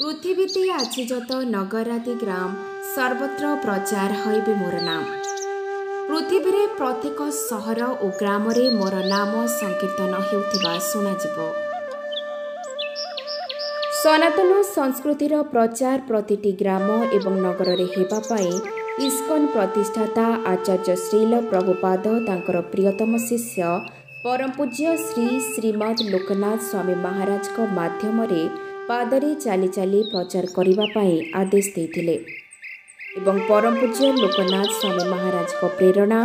ପୃଥିବୀତି ଆଜି ଯତ ନଗରାଦି ଗ୍ରାମ ସର୍ବତ୍ର ପ୍ରଚାର ହୋଇବି ମୋର ନାମ। ପୃଥିବୀରେ ପ୍ରତ୍ୟେକ ସହର ଓ ଗ୍ରାମରେ ମୋର ନାମ ସଂକୀର୍ତ୍ତନ ହେଉଥିବା ଶୁଣାଯିବ। ସନାତନ ସଂସ୍କୃତିର ପ୍ରଚାର ପ୍ରତିଟି ଗ୍ରାମ ଏବଂ ନଗରରେ ହେବା ପାଇଁ ଇସ୍କନ ପ୍ରତିଷ୍ଠାତା ଆଚାର୍ଯ୍ୟ ଶ୍ରୀଲ ପ୍ରଭୁପାଦ ତାଙ୍କର ପ୍ରିୟତମ ଶିଷ୍ୟ ପରମପୂଜ୍ୟ ଶ୍ରୀ ଶ୍ରୀମଦ୍ ଲୋକନାଥ ସ୍ୱାମୀ ମହାରାଜଙ୍କ ମାଧ୍ୟମରେ ପାଦରେ ଚାଲି ଚାଲି ପ୍ରଚାର କରିବା ପାଇଁ ଆଦେଶ ଦେଇଥିଲେ। ଏବଂ ପରମ ପୂଜ୍ୟ ଲୋକନାଥ ସ୍ୱାମୀ ମହାରାଜଙ୍କ ପ୍ରେରଣା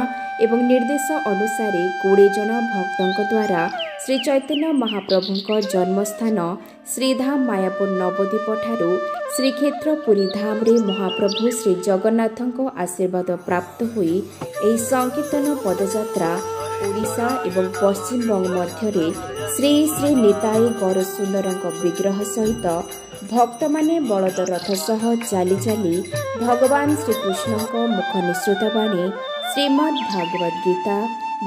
ଏବଂ ନିର୍ଦ୍ଦେଶ ଅନୁସାରେ କୋଡ଼ିଏ ଜଣ ଭକ୍ତଙ୍କ ଦ୍ୱାରା ଶ୍ରୀ ଚୈତନ୍ୟ ମହାପ୍ରଭୁଙ୍କ ଜନ୍ମସ୍ଥାନ ଶ୍ରୀଧାମ ମାୟାପୁର ନବଦ୍ୱୀପଠାରୁ ଶ୍ରୀକ୍ଷେତ୍ର ପୁରୀ ଧାମରେ ମହାପ୍ରଭୁ ଶ୍ରୀ ଜଗନ୍ନାଥଙ୍କ ଆଶୀର୍ବାଦ ପ୍ରାପ୍ତ ହୋଇ ଏହି ସଂକୀର୍ତ୍ତନ ପଦଯାତ୍ରା ଓଡ଼ିଶା ଏବଂ ପଶ୍ଚିମବଙ୍ଗ ମଧ୍ୟରେ ଶ୍ରୀ ଶ୍ରୀ ନିତାଇ ଗୌରସୁନ୍ଦରଙ୍କ ବିଗ୍ରହ ସହିତ ଭକ୍ତମାନେ ବଳଦ ରଥ ସହ ଚାଲି ଚାଲି ଭଗବାନ ଶ୍ରୀକୃଷ୍ଣଙ୍କ ମୁଖ ନିଃସୃତ ବାଣୀ ଶ୍ରୀମଦ୍ ଭାଗବତ ଗୀତା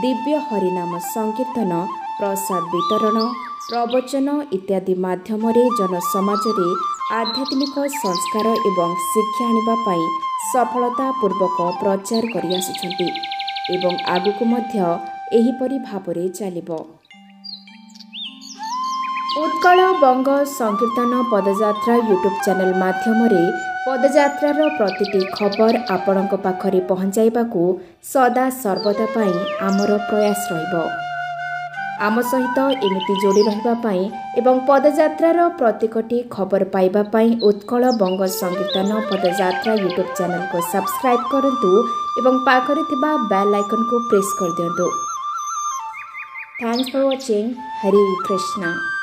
ଦିବ୍ୟ ହରିନାମ ସଂକୀର୍ତ୍ତନ ପ୍ରସାଦ ବିତରଣ ପ୍ରବଚନ ଇତ୍ୟାଦି ମାଧ୍ୟମରେ ଜନସମାଜରେ ଆଧ୍ୟାତ୍ମିକ ସଂସ୍କାର ଏବଂ ଶିକ୍ଷା ଆଣିବା ପାଇଁ ସଫଳତାପୂର୍ବକ ପ୍ରଚାର କରିଆସୁଛନ୍ତି ଏବଂ ଆଗକୁ ମଧ୍ୟ ଏହିପରି ଭାବରେ ଚାଲିବ। ଉତ୍କଳ ବଙ୍ଗ ସଂକୀର୍ତ୍ତନ ପଦଯାତ୍ରା ୟୁଟ୍ୟୁବ୍ ଚ୍ୟାନେଲ୍ ମାଧ୍ୟମରେ ପଦଯାତ୍ରାର ପ୍ରତିଟି ଖବର ଆପଣଙ୍କ ପାଖରେ ପହଞ୍ଚାଇବାକୁ ସଦା ସର୍ବଦା ପାଇଁ ଆମର ପ୍ରୟାସ ରହିବ। ଆମ ସହିତ ଏମିତି ଯୋଡ଼ି ରହିବା ପାଇଁ ଏବଂ ପଦଯାତ୍ରାର ପ୍ରତ୍ୟେକଟି ଖବର ପାଇବା ପାଇଁ ଉତ୍କଳ ବଙ୍ଗ ସଂକୀର୍ତ୍ତନ ପଦଯାତ୍ରା ୟୁଟ୍ୟୁବ୍ ଚ୍ୟାନେଲକୁ ସବସ୍କ୍ରାଇବ୍ କରନ୍ତୁ ଏବଂ ପାଖରେ ଥିବା ବେଲ୍ ଆଇକନ୍କୁ ପ୍ରେସ୍ କରିଦିଅନ୍ତୁ। Thanks for watching. Hari Krishna.